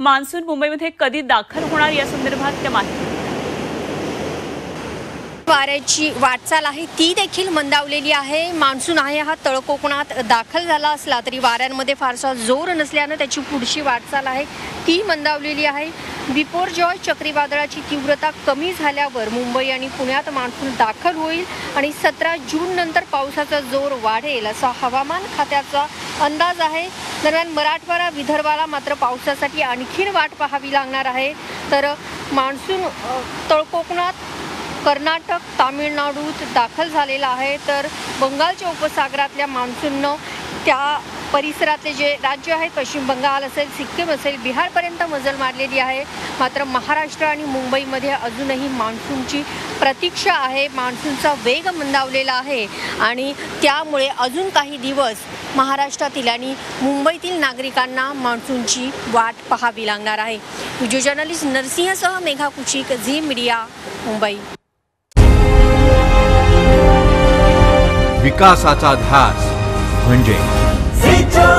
Monsoon मुंबईमध्ये कधी दाखल होणार या संदर्भात त्या माहिती वाऱ्याची वाटचाल आहे ती देखील मंदावलेली आहे. मान्सून आहे हा तळ कोकणात दाखल झाला असला तरी वाऱ्यांमध्ये फारसा जोर नसल्यानं त्याची पुढची वाटचाल आहे ती मंदावलेली आहे. बिपोर जॉय चक्रीवादळाची तीव्रता कमी झाल्यावर मुंबई आणि पुण्यात मान्सून दाखल होईल आणि सतरा जून नंतर पावसाचा जोर वाढेल असा हवामान खात्याचा अंदाज आहे. दरम्यान मराठवाडा विदर्भाला मात्र पावसासाठी आणखीन वाट पाहावी लागणार आहे. तर मान्सून तळकोकणात कर्नाटक तामिळनाडूत दाखल झालेला आहे. तर बंगालच्या उपसागरातल्या मान्सूननं त्या परिसरातले जे राज्य आहेत पश्चिम बंगाल असेल सिक्कीम असेल बिहारपर्यंत मजल मारलेली आहे. मात्र महाराष्ट्र आणि मुंबईमध्ये अजूनही मान्सूनची प्रतीक्षा आहे. मान्सूनचा वेग मंदावलेला आहे. आणि त्यामुळे अजून काही दिवस महाराष्ट्रातील आणि मुंबईतील नागरिकांना मान्सूनची वाट पाहावी लागणार आहे. व्हिडिओ जर्नलिस्ट नरसिंहसह मेघा कुचिक झी मीडिया मुंबई. विकासाचा ध्यास म्हणजे झी चोवीस